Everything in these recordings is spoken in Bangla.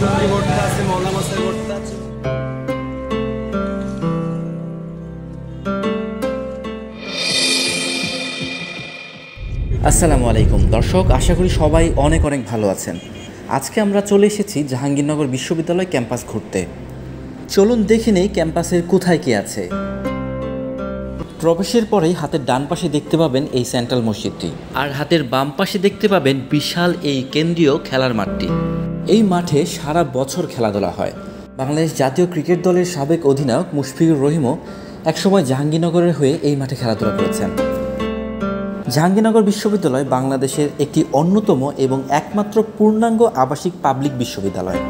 আছে আছে। আসসালামু আলাইকুম। দর্শক, আশা করি সবাই অনেক অনেক ভালো আছেন। আজকে আমরা চলে এসেছি জাহাঙ্গীরনগর বিশ্ববিদ্যালয় ক্যাম্পাস ঘুরতে। চলুন দেখে নেই ক্যাম্পাসের কোথায় কি আছে। প্রবেশের পরেই হাতের ডান পাশে দেখতে পাবেন এই সেন্ট্রাল মসজিদটি। আর হাতের বাম পাশে দেখতে পাবেন বিশাল এই কেন্দ্রীয় খেলার মাঠটি। এই মাঠে সারা বছর খেলাধুলা হয়। বাংলাদেশ জাতীয় ক্রিকেট দলের সাবেক অধিনায়ক মুশফিকুর রহিমও একসময় জাহাঙ্গীরনগরের হয়ে এই মাঠে খেলাধুলা করেছেন। জাহাঙ্গীরনগর বিশ্ববিদ্যালয় বাংলাদেশের একটি অন্যতম এবং একমাত্র পূর্ণাঙ্গ আবাসিক পাবলিক বিশ্ববিদ্যালয়।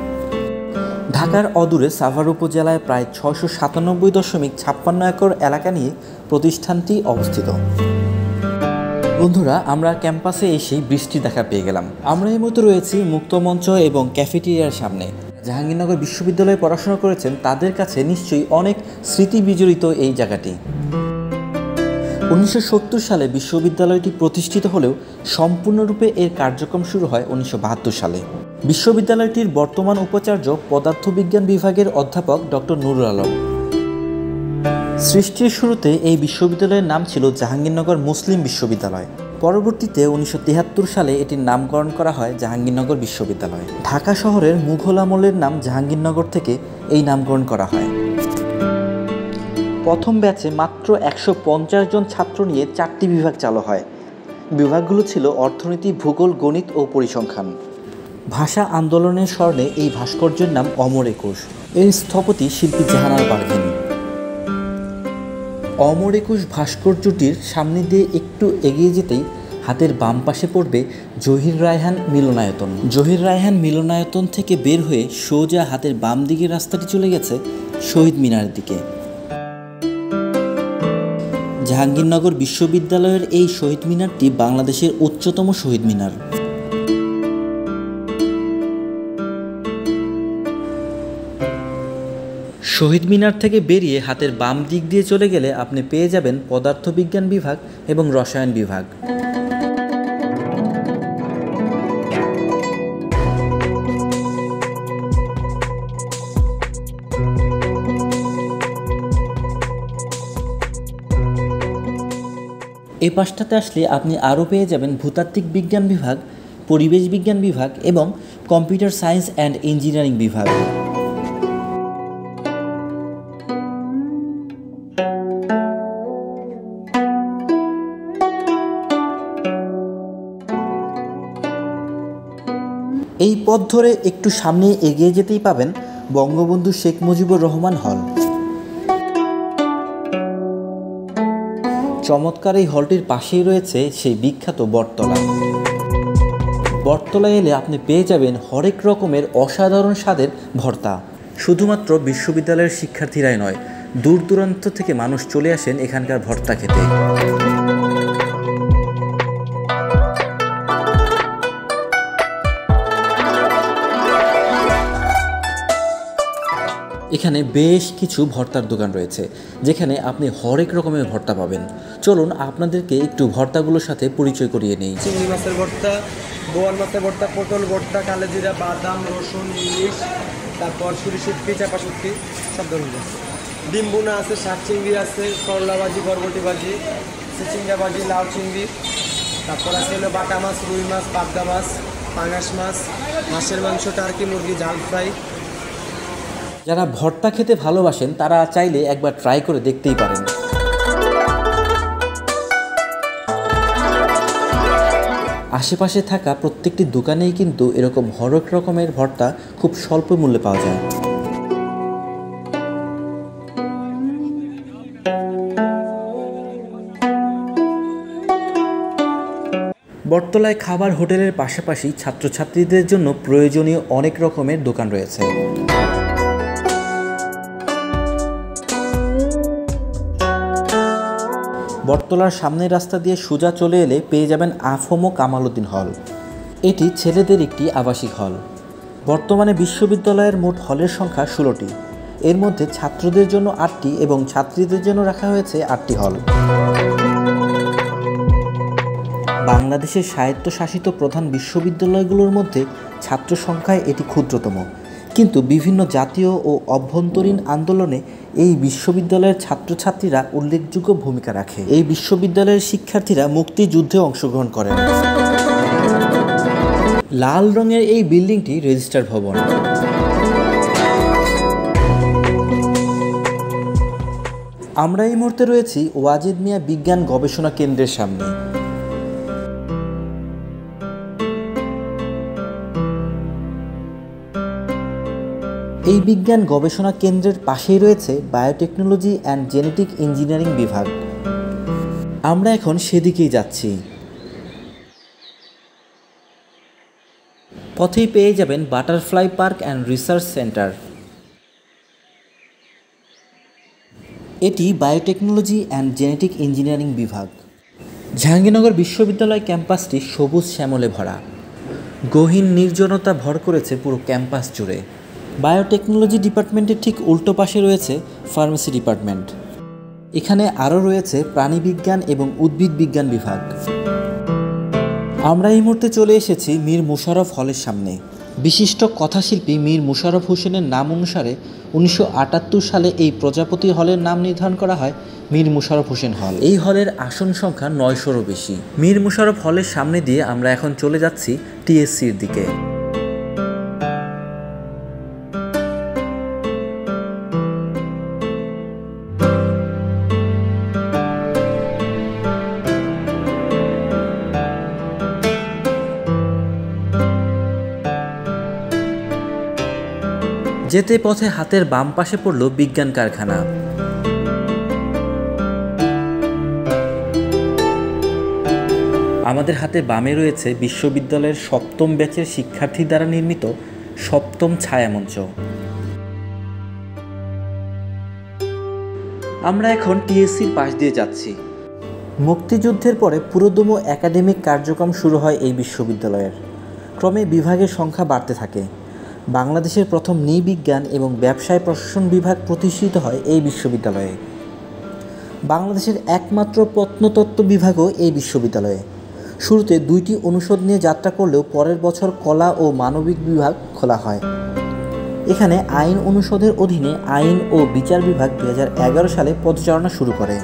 ঢাকার অদূরে সাভার উপজেলায় প্রায় ছয়শো সাতানব্বই দশমিক ছাপ্পান্ন একর এলাকা নিয়ে প্রতিষ্ঠানটি অবস্থিত। বন্ধুরা, আমরা ক্যাম্পাসে এসেই বৃষ্টি দেখা পেয়ে গেলাম। আমরা এই মতো রয়েছি মুক্তমঞ্চ এবং ক্যাফেটেরিয়ার সামনে। জাহাঙ্গীরনগর বিশ্ববিদ্যালয়ে পড়াশোনা করেছেন, তাদের কাছে নিশ্চয়ই অনেক স্মৃতি বিজড়িত এই জায়গাটি। উনিশশো সত্তর সালে বিশ্ববিদ্যালয়টি প্রতিষ্ঠিত হলেও সম্পূর্ণরূপে এর কার্যক্রম শুরু হয় উনিশশো বাহাত্তর সালে। বিশ্ববিদ্যালয়টির বর্তমান উপাচার্য পদার্থবিজ্ঞান বিভাগের অধ্যাপক ডক্টর নুরুল আলম। সৃষ্টির শুরুতে এই বিশ্ববিদ্যালয়ের নাম ছিল জাহাঙ্গীরনগর মুসলিম বিশ্ববিদ্যালয়। পরবর্তীতে উনিশশো সালে এটির নামকরণ করা হয় জাহাঙ্গীরনগর বিশ্ববিদ্যালয়। ঢাকা শহরের মুঘল আমলের নাম জাহাঙ্গীরনগর থেকে এই নামকরণ করা হয়। প্রথম ব্যাচে মাত্র একশো পঞ্চাশ জন ছাত্র নিয়ে চারটি বিভাগ চালু হয়। বিভাগগুলো ছিল অর্থনীতি, ভূগোল, গণিত ও পরিসংখ্যান। ভাষা আন্দোলনের স্বর্ণে এই ভাস্কর্যের নাম অমর একুশ। এর স্থপতি শিল্পী জাহানার পারভীন। অমর একুশ ভাস্কর্যটির সামনে দিয়ে একটু এগিয়ে যেতেই হাতের বাম পাশে পড়বে জহির রায়হান মিলনায়তন। জহির রায়হান মিলনায়তন থেকে বের হয়ে সোজা হাতের বাম দিকের রাস্তাটি চলে গেছে শহীদ মিনারের দিকে। জাহাঙ্গীরনগর বিশ্ববিদ্যালয়ের এই শহীদ মিনারটি বাংলাদেশের উচ্চতম শহীদ মিনার। শহীদ মিনার থেকে বেরিয়ে হাতের বাম দিক দিয়ে চলে গেলে আপনি পেয়ে যাবেন পদার্থবিজ্ঞান বিভাগ এবং রসায়ন বিভাগ। এই পাশটাতে আসলে আপনি আরও পেয়ে যাবেন ভূতাত্ত্বিক বিজ্ঞান বিভাগ, পরিবেশ বিজ্ঞান বিভাগ এবং কম্পিউটার সায়েন্স অ্যান্ড ইঞ্জিনিয়ারিং বিভাগ। পথ ধরে একটু সামনে এগিয়ে যেতেই পাবেন বঙ্গবন্ধু শেখ মুজিবুর রহমান হল। চমৎকার এই হলটির পাশেই রয়েছে সেই বিখ্যাত বটতলা। বটতলায় এলে আপনি পেয়ে যাবেন হরেক রকমের অসাধারণ স্বাদের ভর্তা। শুধুমাত্র বিশ্ববিদ্যালয়ের শিক্ষার্থীরাই নয় দূর দূরান্ত থেকে মানুষ চলে আসেন এখানকার ভর্তা খেতে। এখানে বেশ কিছু ভর্তার দোকান রয়েছে, যেখানে আপনি হরেক রকমের ভর্তা পাবেন। চলুন আপনাদেরকে একটু ভর্তাগুলোর সাথে পরিচয় করিয়ে নেই। চিংড়ি মাছের ভর্তা, বোয়াল মাছের ভর্তা, পটল ভর্তা কালেজিরা বাদাম, রসুন, ইলিশ, তারপর সুরি শুটকি চাপা শুটকি সব ধরনের ডিম আছে, শাক চিংড়ি আছে, করলা ভাজি, বরবটি ভাজি চিচিঙ্গা ভাজি, লাউ চিংড়ি, তারপর আছে হলো বাটা মাছ, রুই মাছ, পাবদা মাছ, পাঙাশ মাছ, মাছের মাংস, টার্কি, মুরগি ঝাল ফ্রাই যারা ভর্তা খেতে ভালোবাসেন, তারা চাইলে একবার ট্রাই করে দেখতেই পারেন। আশেপাশে থাকা প্রত্যেকটি দোকানেই কিন্তু এরকম হরেক রকমের ভর্তা খুব স্বল্প মূল্যে পাওয়া যায়। বটতলায় খাবার হোটেলের পাশাপাশি ছাত্রছাত্রীদের জন্য প্রয়োজনীয় অনেক রকমের দোকান রয়েছে। বটতলার সামনের রাস্তা দিয়ে সোজা চলে এলে পেয়ে যাবেন আফমো কামালউদ্দিন হল। এটি ছেলেদের একটি আবাসিক হল। বর্তমানে বিশ্ববিদ্যালয়ের মোট হলের সংখ্যা ষোলোটি। এর মধ্যে ছাত্রদের জন্য আটটি এবং ছাত্রীদের জন্য রাখা হয়েছে আটটি হল। বাংলাদেশের স্বায়ত্তশাসিত প্রধান বিশ্ববিদ্যালয়গুলোর মধ্যে ছাত্র সংখ্যায় এটি ক্ষুদ্রতম। কিন্তু বিভিন্ন জাতীয় ও অভ্যন্তরীণ আন্দোলনে এই বিশ্ববিদ্যালয়ের ছাত্রছাত্রীরা উল্লেখযোগ্য ভূমিকা রাখে। এই বিশ্ববিদ্যালয়ের শিক্ষার্থীরা মুক্তিযুদ্ধে অংশগ্রহণ করেন। লাল রঙের এই বিল্ডিংটি রেজিস্টার ভবন। আমরা এই মুহূর্তে রয়েছি ওয়াজেদ মিয়া বিজ্ঞান গবেষণা কেন্দ্রের সামনে। এই বিজ্ঞান গবেষণা কেন্দ্রের পাশেই রয়েছে বায়োটেকনোলজি অ্যান্ড জেনেটিক ইঞ্জিনিয়ারিং বিভাগ। আমরা এখন সেদিকেই যাচ্ছি। পথেই পেয়ে যাবেন butterfly park and research centre. এটি বায়োটেকনোলজি অ্যান্ড জেনেটিক ইঞ্জিনিয়ারিং বিভাগ। জাহাঙ্গীরনগর বিশ্ববিদ্যালয় ক্যাম্পাসটি সবুজ শ্যামলে ভরা। গহীন নির্জনতা ভর করেছে পুরো ক্যাম্পাস জুড়ে। বায়োটেকনোলজি ডিপার্টমেন্টের ঠিক উল্টো পাশে রয়েছে ফার্মেসি ডিপার্টমেন্ট। এখানে আরও রয়েছে প্রাণীবিজ্ঞান এবং উদ্ভিদ বিজ্ঞান বিভাগ। আমরা এই মুহূর্তে চলে এসেছি মীর মুশারফ হলের সামনে। বিশিষ্ট কথাশিল্পী মীর মুশারফ হোসেনের নাম অনুসারে উনিশশো আটাত্তর সালে এই প্রজাপতি হলের নাম নির্ধারণ করা হয় মীর মুশারফ হোসেন হল। এই হলের আসন সংখ্যা নয়শোরও বেশি। মীর মুশারফ হলের সামনে দিয়ে আমরা এখন চলে যাচ্ছি টিএসসির দিকে। যেতে পথে হাতের বাম পাশে পড়ল বিজ্ঞান কারখানা। আমাদের হাতে বামে রয়েছে বিশ্ববিদ্যালয়ের সপ্তম ব্যাচের শিক্ষার্থী দ্বারা নির্মিত সপ্তম ছায়ামঞ্চ। আমরা এখন টিএসসির পাশ দিয়ে যাচ্ছি। মুক্তিযুদ্ধের পরে পুরোদম একাডেমিক কার্যক্রম শুরু হয় এই বিশ্ববিদ্যালয়ের। ক্রমে বিভাগের সংখ্যা বাড়তে থাকে। বাংলাদেশের প্রথম নৃবিজ্ঞান এবং ব্যবসায় প্রশাসন বিভাগ প্রতিষ্ঠিত হয় এই বিশ্ববিদ্যালয়ে। বাংলাদেশের একমাত্র প্রত্নতত্ত্ব বিভাগও এই বিশ্ববিদ্যালয়ে। শুরুতে দুইটি অনুষদ নিয়ে যাত্রা করলেও পরের বছর কলা ও মানবিক বিভাগ খোলা হয়। এখানে আইন অনুষদের অধীনে আইন ও বিচার বিভাগ দু হাজার এগারো সালে পদচারণা শুরু করে।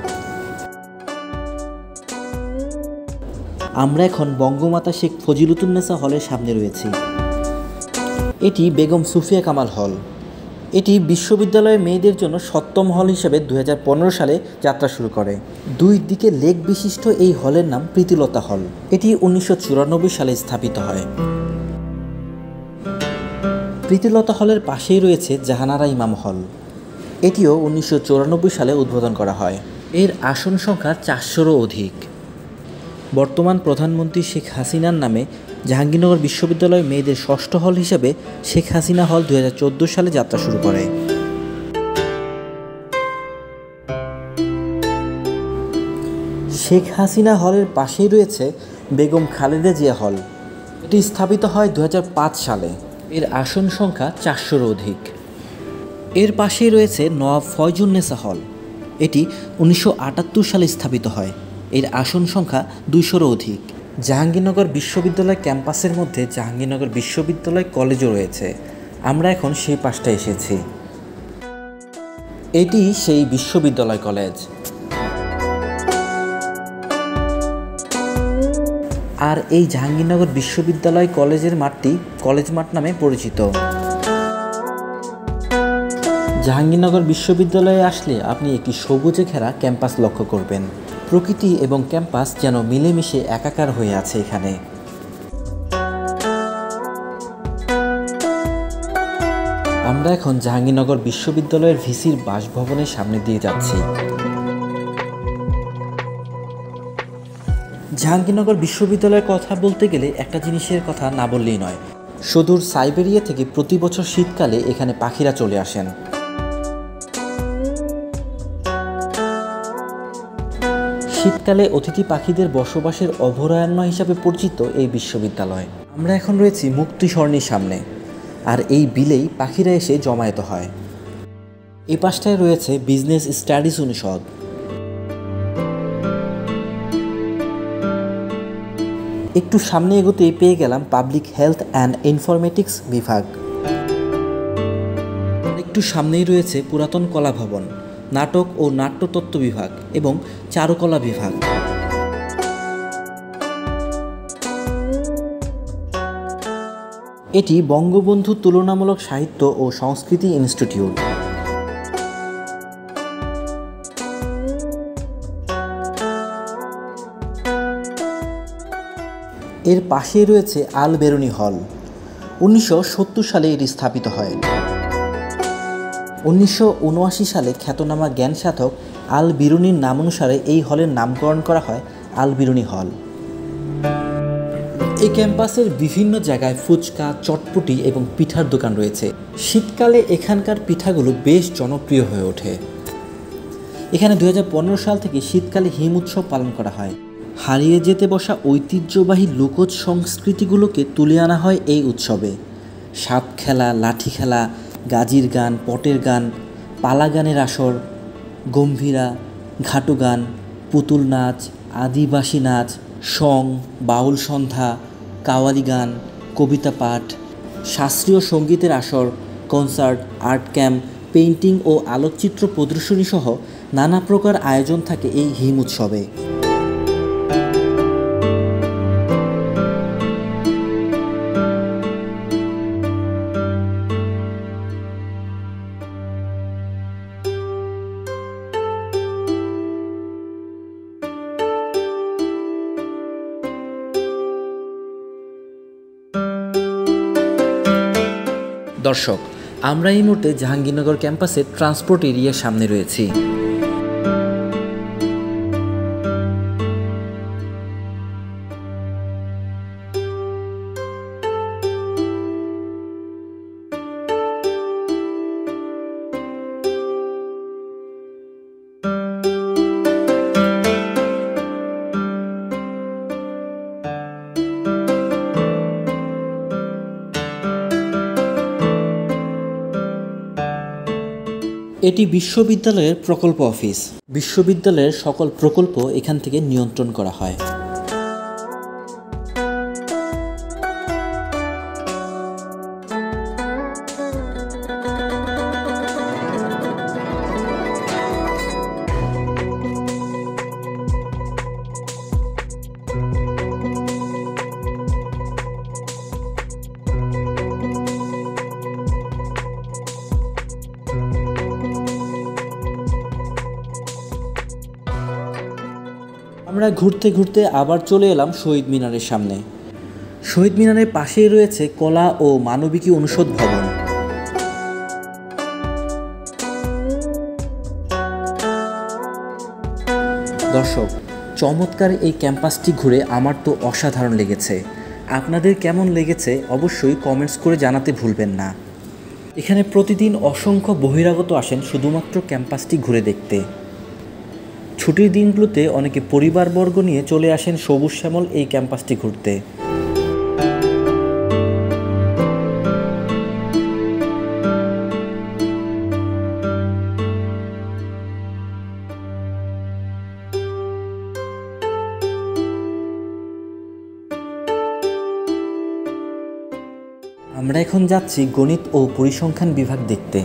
আমরা এখন বঙ্গমাতা শেখ ফজিলুতুন্নেসা হলের সামনে রয়েছি। এটি বেগম সুফিয়া কামাল হল। এটি বিশ্ববিদ্যালয়ের মেয়েদের জন্য সপ্তম হল হিসেবে দুহাজার পনেরো সালে যাত্রা শুরু করে। দুই দিকে লেক বিশিষ্ট এই হলের নাম প্রীতিলতা হল। এটি উনিশশো চুরানব্বই সালে স্থাপিত হয়। প্রীতিলতা হলের পাশেই রয়েছে জাহানারা ইমাম হল। এটিও উনিশশো চুরানব্বই সালে উদ্বোধন করা হয়। এর আসন সংখ্যা চারশোরও অধিক। বর্তমান প্রধানমন্ত্রী শেখ হাসিনার নামে জাহাঙ্গীরনগর বিশ্ববিদ্যালয় মেয়েদের ষষ্ঠ হল হিসেবে শেখ হাসিনা হল দুই হাজার চোদ্দ সালে যাত্রা শুরু করে। শেখ হাসিনা হলের পাশেই রয়েছে বেগম খালেদা জিয়া হল। এটি স্থাপিত হয় দু হাজার পাঁচ সালে। এর আসন সংখ্যা চারশোর অধিক। এর পাশেই রয়েছে নওয়াব ফয়জুন্নেসা হল। এটি উনিশশো আটাত্তর সালে স্থাপিত হয়। এর আসন সংখ্যা দুইশোরও অধিক। জাহাঙ্গীরনগর বিশ্ববিদ্যালয় ক্যাম্পাসের মধ্যে জাহাঙ্গীরনগর বিশ্ববিদ্যালয় কলেজও রয়েছে। আমরা এখন সেই পাশটা এসেছি। এটি সেই বিশ্ববিদ্যালয় কলেজ। আর এই জাহাঙ্গীরনগর বিশ্ববিদ্যালয় কলেজের মাঠটি কলেজ মাঠ নামে পরিচিত। জাহাঙ্গীরনগর বিশ্ববিদ্যালয়ে আসলে আপনি একটি সবুজে ঘেরা ক্যাম্পাস লক্ষ্য করবেন। প্রকৃতি এবং ক্যাম্পাস যেন মিলেমিশে একাকার হয়ে আছে এখানে। আমরা এখন জাহাঙ্গীরনগর বিশ্ববিদ্যালয়ের ভিসির বাসভবনের সামনে দিয়ে যাচ্ছি। জাহাঙ্গীরনগর বিশ্ববিদ্যালয়ের কথা বলতে গেলে একটা জিনিসের কথা না বললেই নয়। সুদূর সাইবেরিয়া থেকে প্রতি বছর শীতকালে এখানে পাখিরা চলে আসেন। শীতকালে অতিথি পাখিদের বসবাসের অভয়ারণ্য হিসাবে পরিচিত এই বিশ্ববিদ্যালয়। আমরা এখন রয়েছি মুক্তি স্বর্ণীর সামনে, আর এই বিলেই পাখিরা এসে জমায়েত হয়। এ পাশটায় রয়েছে বিজনেস স্টাডিজ অনুষদ। একটু সামনে এগোতেই পেয়ে গেলাম পাবলিক হেলথ অ্যান্ড ইনফরমেটিক্স বিভাগ। একটু সামনেই রয়েছে পুরাতন কলা ভবন। নাটক ও নাট্যতত্ত্ব বিভাগ এবং চারুকলা বিভাগ। এটি বঙ্গবন্ধু তুলনামূলক সাহিত্য ও সংস্কৃতি ইনস্টিটিউট। এর পাশেই রয়েছে আল বেরুনি হল। উনিশশো সত্তর সালে এটি স্থাপিত হয়। উনিশশো উনআশি সালে খ্যাতনামা জ্ঞান সাধক আল বিরুনির নামানুসারে এই হলের নামকরণ করা হয় আল বিরুনি হল। এই ক্যাম্পাসের বিভিন্ন জায়গায় ফুচকা, চটপটি এবং পিঠার দোকান রয়েছে। শীতকালে এখানকার পিঠাগুলো বেশ জনপ্রিয় হয়ে ওঠে। এখানে দু হাজার পনেরো সাল থেকে শীতকালে হিম উৎসব পালন করা হয়। হারিয়ে যেতে বসা ঐতিহ্যবাহী লোকজ সংস্কৃতিগুলোকে তুলে আনা হয় এই উৎসবে। সাপ খেলা লাঠি খেলা গাজির গান, পটের গান পালা গানের আসর, গম্ভীরা, ঘাটু গান, পুতুল নাচ, আদিবাসী নাচ, সং, বাউল সন্ধ্যা, কাওয়ালি গান, কবিতা পাঠ, শাস্ত্রীয় সঙ্গীতের আসর, কনসার্ট, আর্ট ক্যাম্প, পেইন্টিং ও আলোকচিত্র প্রদর্শনী সহ নানা প্রকার আয়োজন থাকে এই হিম উৎসবে। দর্শক আমরা এই মুহূর্তে জাহাঙ্গীরনগর ক্যাম্পাসের ট্রান্সপোর্ট এরিয়ার সামনে রয়েছি। এটি বিশ্ববিদ্যালয়ের প্রকল্প অফিস। বিশ্ববিদ্যালয়ের সকল প্রকল্প এখান থেকে নিয়ন্ত্রণ করা হয়। আমরা ঘুরতে ঘুরতে আবার চলে এলাম শহীদ মিনারের সামনে। শহীদ মিনারের পাশেই রয়েছে কলা ও মানবিকী অনুষদ ভবন। দর্শক, চমৎকার এই ক্যাম্পাসটি ঘুরে আমার তো অসাধারণ লেগেছে। আপনাদের কেমন লেগেছে অবশ্যই কমেন্টস করে জানাতে ভুলবেন না। এখানে প্রতিদিন অসংখ্য বহিরাগত আসেন শুধুমাত্র ক্যাম্পাসটি ঘুরে দেখতে। ছুটির দিনগুলোতে অনেকে পরিবারবর্গ নিয়ে চলে আসেন সবুজ শ্যামল এই ক্যাম্পাসটি ঘুরতে। আমরা এখন যাচ্ছি গণিত ও পরিসংখ্যান বিভাগ দেখতে।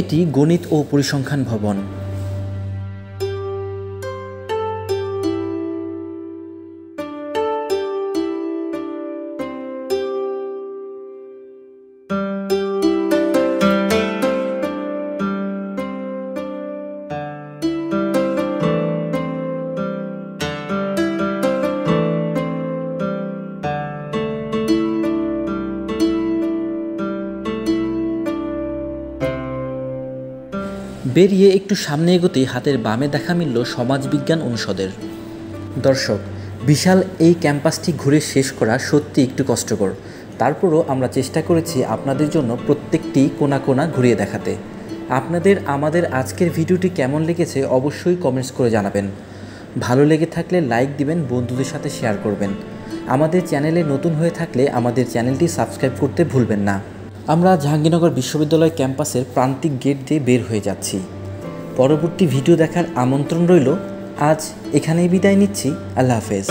এটি গণিত ও পরিসংখ্যান ভবন। বেরিয়ে একটু সামনে এগোতেই হাতের বামে দেখা মিলল সমাজবিজ্ঞান অনুষদের। দর্শক, বিশাল এই ক্যাম্পাসটি ঘুরে শেষ করা সত্যি একটু কষ্টকর। তারপরও আমরা চেষ্টা করেছি আপনাদের জন্য প্রত্যেকটি কোনা কোনা ঘুরিয়ে দেখাতে। আপনাদের আমাদের আজকের ভিডিওটি কেমন লেগেছে অবশ্যই কমেন্টস করে জানাবেন। ভালো লেগে থাকলে লাইক দিবেন, বন্ধুদের সাথে শেয়ার করবেন। আমাদের চ্যানেলে নতুন হয়ে থাকলে আমাদের চ্যানেলটি সাবস্ক্রাইব করতে ভুলবেন না। আমরা জাহাঙ্গীরনগর বিশ্ববিদ্যালয় ক্যাম্পাসের প্রান্তিক গেট দিয়ে বের হয়ে যাচ্ছি। পরবর্তী ভিডিও দেখার আমন্ত্রণ রইল। আজ এখানেই বিদায় নিচ্ছি। আল্লাহ হাফেজ।